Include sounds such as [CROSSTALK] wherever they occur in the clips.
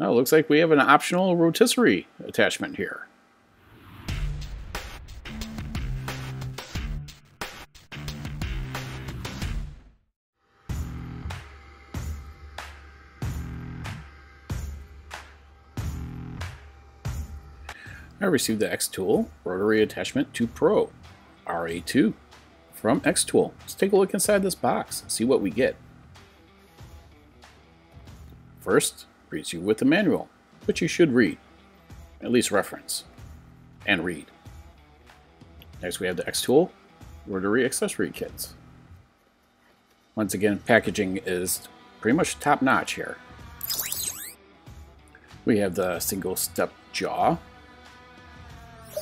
Well, looks like we have an optional rotisserie attachment here. I received the Xtool Rotary Attachment 2 Pro RA2 from Xtool. Let's take a look inside this box and see what we get. First, greets you with the manual, which you should read, at least reference, and read. Next we have the Xtool Rotary Accessory Kits. Once again, packaging is pretty much top notch here. We have the single step jaw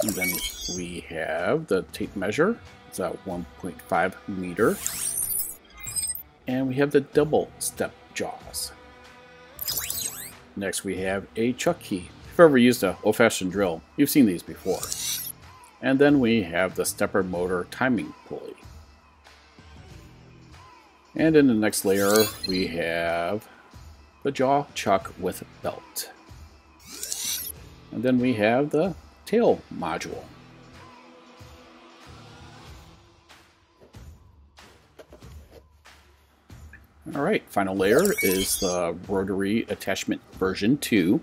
and then we have the tape measure. It's at 1.5 meter. And we have the double step jaws. Next we have a chuck key. If you've ever used a old-fashioned drill, you've seen these before. And then we have the stepper motor timing pulley. And in the next layer we have the jaw chuck with belt. And then we have the tail module. All right, final layer is the rotary attachment version 2.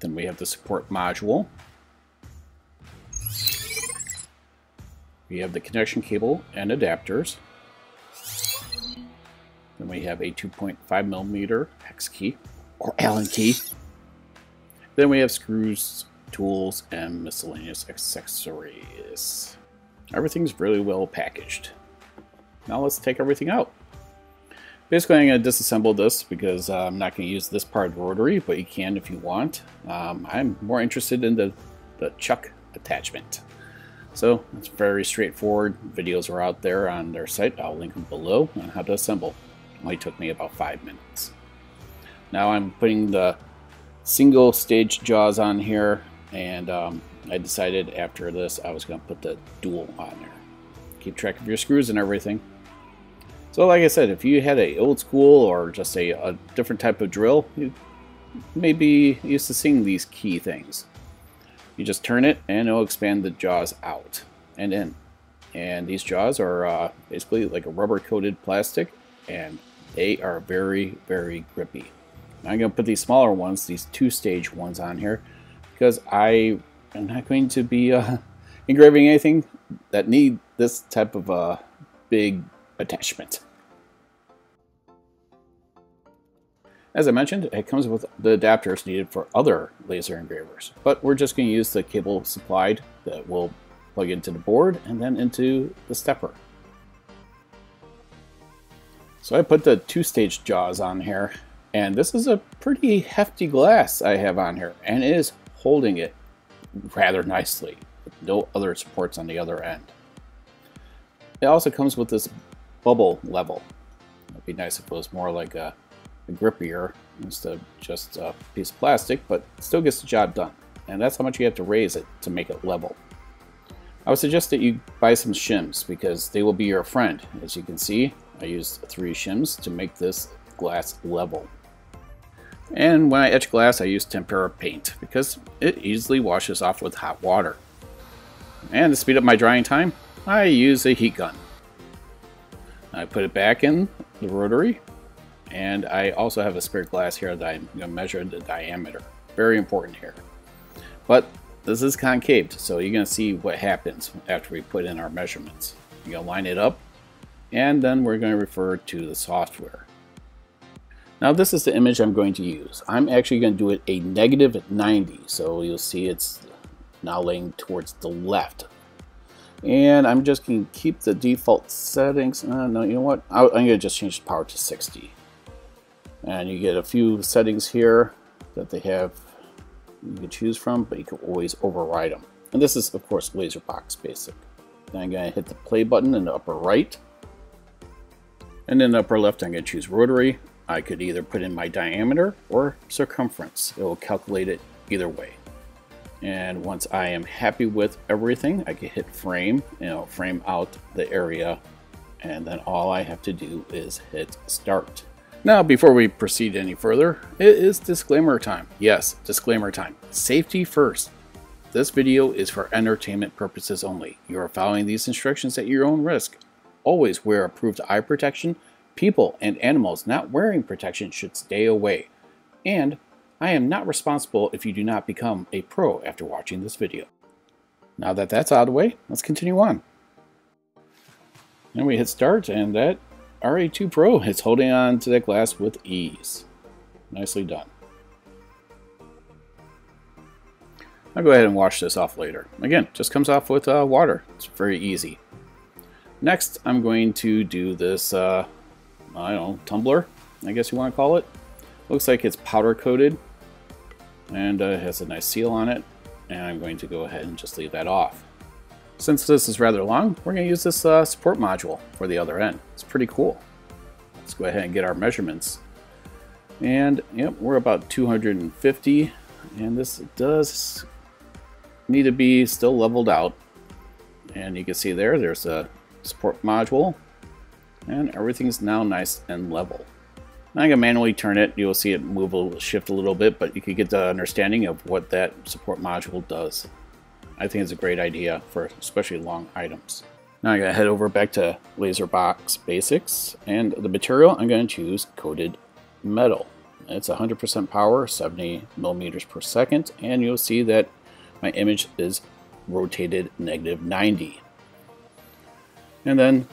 Then we have the support module. We have the connection cable and adapters. Then we have a 2.5 millimeter hex key or Allen key. Then we have screws, tools, and miscellaneous accessories. Everything's really well packaged. Now let's take everything out. Basically, I'm going to disassemble this because uh, I'm not going to use this part of rotary, but you can if you want. Um, I'm more interested in the, the chuck attachment. So it's very straightforward. Videos are out there on their site. I'll link them below on how to assemble. It only took me about five minutes. Now I'm putting the single stage jaws on here and um, I decided after this I was going to put the dual on there. Keep track of your screws and everything. So like I said, if you had a old school or just a, a different type of drill, you may be used to seeing these key things. You just turn it and it'll expand the jaws out and in. And these jaws are uh, basically like a rubber coated plastic and they are very, very grippy. I'm going to put these smaller ones, these two-stage ones on here, because I am not going to be uh, [LAUGHS] engraving anything that need this type of uh, big attachment. As I mentioned, it comes with the adapters needed for other laser engravers, but we're just going to use the cable supplied that will plug into the board and then into the stepper. So I put the two-stage jaws on here and this is a pretty hefty glass I have on here, and it is holding it rather nicely, no other supports on the other end. It also comes with this bubble level. It'd be nice if it was more like a, a grippier instead of just a piece of plastic, but still gets the job done. And that's how much you have to raise it to make it level. I would suggest that you buy some shims because they will be your friend. As you can see, I used three shims to make this glass level. And when I etch glass, I use tempera paint because it easily washes off with hot water. And to speed up my drying time, I use a heat gun. I put it back in the rotary, and I also have a spare glass here that I'm going to measure the diameter. Very important here. But this is concaved, so you're going to see what happens after we put in our measurements. You're going to line it up, and then we're going to refer to the software. Now this is the image I'm going to use. I'm actually going to do it a negative 90, so you'll see it's now laying towards the left. And I'm just going to keep the default settings. Uh, no, you know what? I'm going to just change the power to 60. And you get a few settings here that they have you can choose from, but you can always override them. And this is, of course, LaserBox Basic. Then I'm going to hit the play button in the upper right. And in the upper left, I'm going to choose rotary. I could either put in my diameter or circumference. It will calculate it either way. And once I am happy with everything, I can hit frame, you know, frame out the area. And then all I have to do is hit start. Now, before we proceed any further, it is disclaimer time. Yes, disclaimer time. Safety first. This video is for entertainment purposes only. You are following these instructions at your own risk. Always wear approved eye protection. People and animals not wearing protection should stay away. And I am not responsible if you do not become a pro after watching this video. Now that that's out of the way, let's continue on. And we hit start and that RA2 Pro is holding on to that glass with ease. Nicely done. I'll go ahead and wash this off later. Again, just comes off with uh, water. It's very easy. Next, I'm going to do this, uh, I don't know, tumbler, I guess you want to call it. Looks like it's powder coated and uh, has a nice seal on it. And I'm going to go ahead and just leave that off. Since this is rather long, we're going to use this uh, support module for the other end. It's pretty cool. Let's go ahead and get our measurements. And yep, we're about 250 and this does need to be still leveled out. And you can see there, there's a support module and everything's now nice and level. I can manually turn it. You'll see it move a little, shift a little bit, but you can get the understanding of what that support module does. I think it's a great idea for especially long items. Now I'm going to head over back to LaserBox Basics, and the material I'm going to choose coated metal. It's 100% power, 70 millimeters per second, and you'll see that my image is rotated negative 90. And then,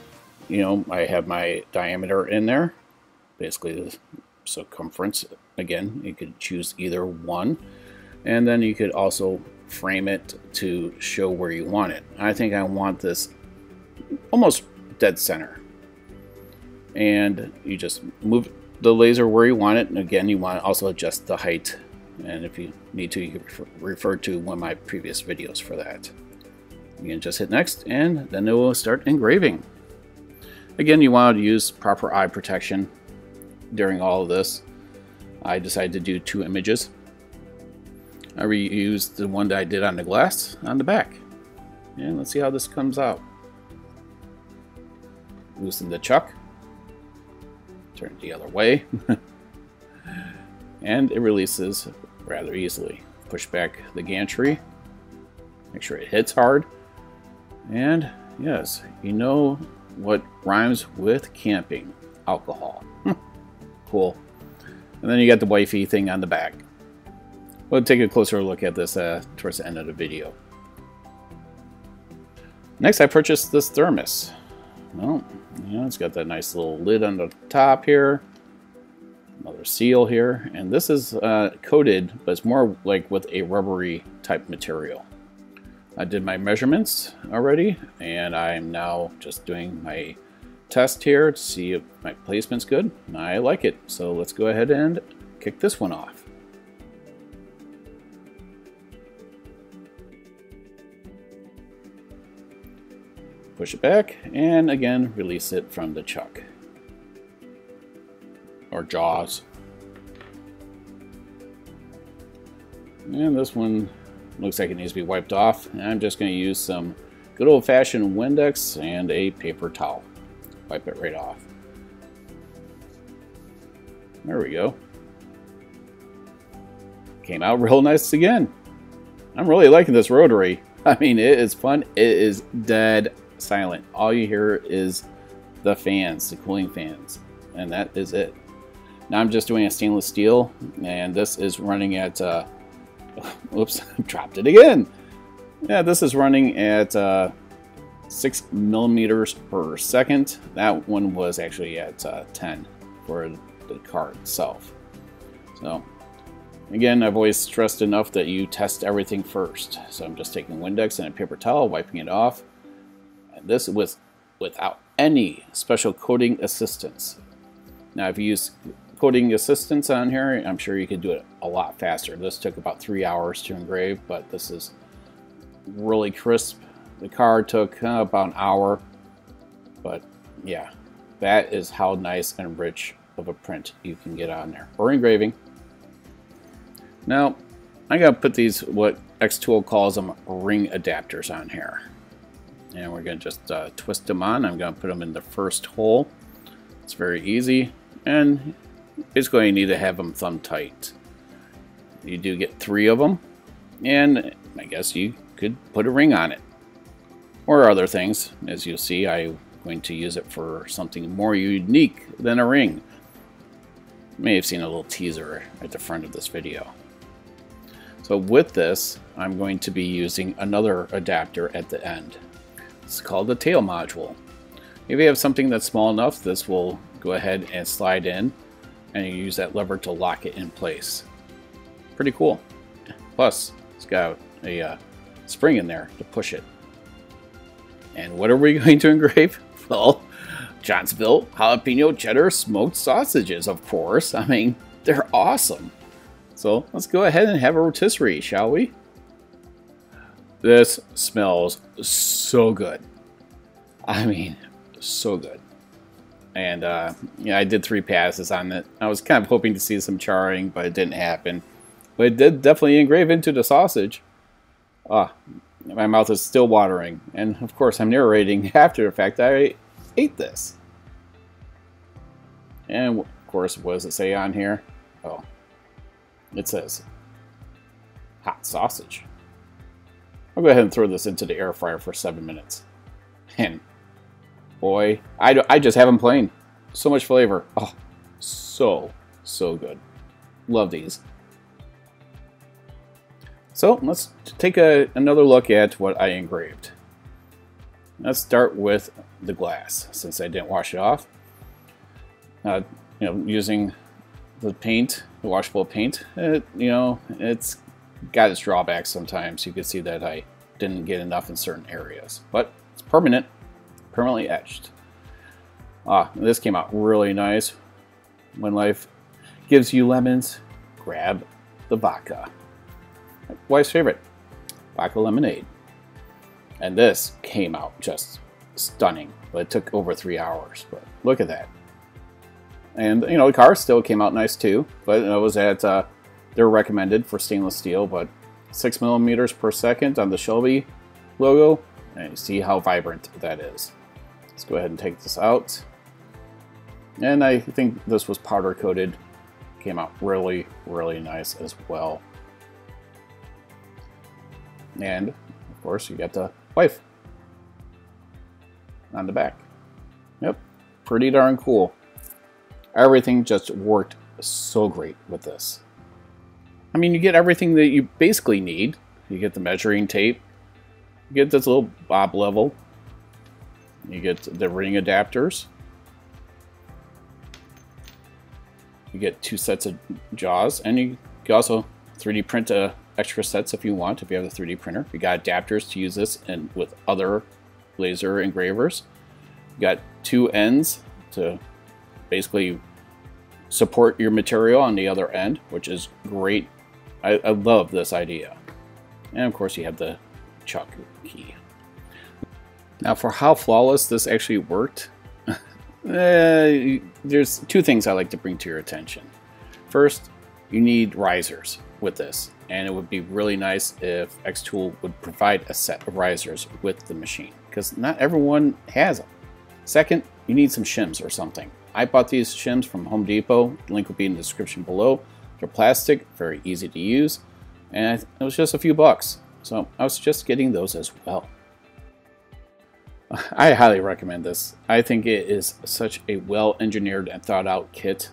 you know, I have my diameter in there, basically the circumference. Again, you could choose either one, and then you could also frame it to show where you want it. I think I want this almost dead center. And you just move the laser where you want it. And again, you want to also adjust the height. And if you need to, you can refer, to one of my previous videos for that. You can just hit next and then it will start engraving. Again, you want to use proper eye protection during all of this. I decided to do two images I reused the one that I did on the glass on the back. And let's see how this comes out. Loosen the chuck. Turn it the other way. [LAUGHS] and it releases rather easily. Push back the gantry. Make sure it hits hard. And yes, you know what rhymes with camping. Alcohol. Cool. And then you got the wifey thing on the back. We'll take a closer look at this uh, towards the end of the video. Next, I purchased this thermos. Well, it's got that nice little lid on the top here. Another seal here. And this is uh, coated, but it's more like with a rubbery type material. I did my measurements already, and I'm now just doing my test here to see if my placement's good. I like it, so let's go ahead and kick this one off. Push it back, and again, release it from the chuck. Or jaws. And this one looks like it needs to be wiped off. I'm just going to use some good old-fashioned Windex and a paper towel. Wipe it right off. There we go. Came out real nice again. I'm really liking this rotary. [LAUGHS] I mean, it is fun. It is dead silent. All you hear is the fans, the cooling fans, and that is it. Now I'm just doing a stainless steel, and this is running at, uh, [LAUGHS] oops, [LAUGHS] dropped it again. Yeah, this is running at uh, 6 millimeters per second. That one was actually at uh, 10 for the car itself. So, again, I've always stressed enough that you test everything first. So I'm just taking Windex and a paper towel, wiping it off, and this was without any special coating assistance. Now, if you use coating assistance on here, I'm sure you could do it a lot faster. This took about three hours to engrave, but this is really crisp. The car took uh, about an hour, but yeah, that is how nice and rich of a print you can get on there, or engraving. Now, going to put these, what Xtool calls them, ring adapters on here and we're going to just uh, twist them on. I'm going to put them in the first hole. It's very easy and basically you need to have them thumb tight. You do get three of them, and I guess you could put a ring on it. Or other things. As you'll see, I'm going to use it for something more unique than a ring. You may have seen a little teaser at the front of this video. So with this, I'm going to be using another adapter at the end. It's called the tail module. If you have something that's small enough, this will go ahead and slide in and you use that lever to lock it in place. Pretty cool. Plus, it's got a uh, spring in there to push it. And what are we [LAUGHS] going to engrave? Well, Johnsonville jalapeno cheddar smoked sausages, of course. I mean, they're awesome. So let's go ahead and have a rotisserie, shall we? This smells so good. I mean, so good. And uh, yeah, I did three passes on it. I was kind of hoping to see some charring, but it didn't happen. But it did definitely engrave into the sausage. Ah, my mouth is still watering. And of course, I'm narrating [LAUGHS] after the fact I ate this. And of course, what does it say on here? Oh, it says hot sausage. I'll go ahead and throw this into the air fryer for seven minutes. [LAUGHS] And boy, I, I just have them plain. So much flavor. Oh, so, so good. Love these. So let's take a, another look at what I engraved. Let's start with the glass, since I didn't wash it off. Uh, you know, using the paint, the washable paint, it, you know, it's got its drawbacks sometimes. You can see that I didn't get enough in certain areas, but it's permanent, permanently etched. Ah, this came out really nice. When life gives you lemons, grab the vodka wife's favorite, vodka lemonade. And this came out just stunning, but it took over three hours. But look at that. And, you know, the car still came out nice too, but it was at, uh, they're recommended for stainless steel, but six millimeters per second on the Shelby logo. And you see how vibrant that is. Let's go ahead and take this out. And I think this was powder coated. Came out really, really nice as well. And, of course, you got the wife on the back. Yep, pretty darn cool. Everything just worked so great with this. I mean, you get everything that you basically need. You get the measuring tape. You get this little bob level. You get the ring adapters. You get two sets of jaws, and you can also 3D print a extra sets if you want, if you have a 3D printer. You got adapters to use this and with other laser engravers. You got two ends to basically support your material on the other end, which is great. I, I love this idea. And of course you have the chuck key. Now for how flawless this actually worked, uh, [LAUGHS] there's two things I like to bring to your attention. First, you need risers with this and it would be really nice if Xtool would provide a set of risers with the machine because not everyone has them. Second, you need some shims or something. I bought these shims from Home Depot. Link will be in the description below. They're plastic, very easy to use, and it was just a few bucks. So I was just getting those as well. [LAUGHS] I highly recommend this. I think it is such a well-engineered and thought-out kit.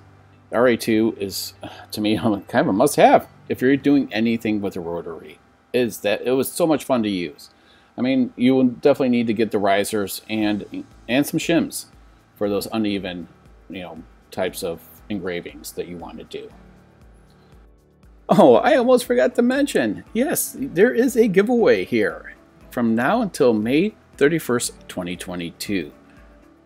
RA2 is, to me, [LAUGHS] kind of a must-have if you're doing anything with a rotary, is that it was so much fun to use. I mean, you will definitely need to get the risers and and some shims for those uneven, you know, types of engravings that you want to do. Oh, I almost forgot to mention. Yes, there is a giveaway here from now until May 31st, 2022.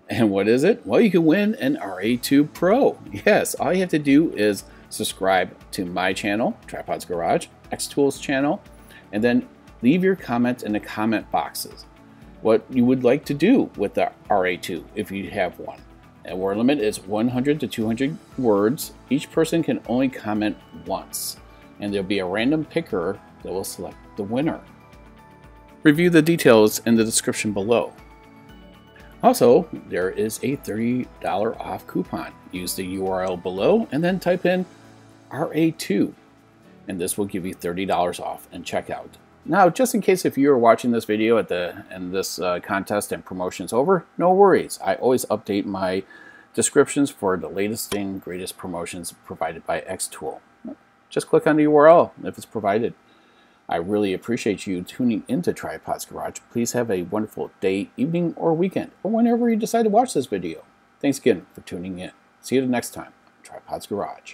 And what is it? Well, you can win an RA2 Pro. Yes, all you have to do is subscribe to my channel, Tripods Garage, Xtools channel, and then leave your comment in the comment boxes what you would like to do with the RA2 if you have one. The word limit is 100 to 200 words. Each person can only comment once, and there'll be a random picker that will select the winner. Review the details in the description below. Also, there is a $30 off coupon. Use the URL below and then type in RA2 and this will give you $30 off and checkout. Now, just in case if you are watching this video at the and this uh, contest and promotion's over, no worries. I always update my descriptions for the latest and greatest promotions provided by Xtool. Just click on the URL if it's provided. I really appreciate you tuning into Tripod's Garage. Please have a wonderful day, evening, or weekend, or whenever you decide to watch this video. Thanks again for tuning in. See you next time on Tripod's Garage.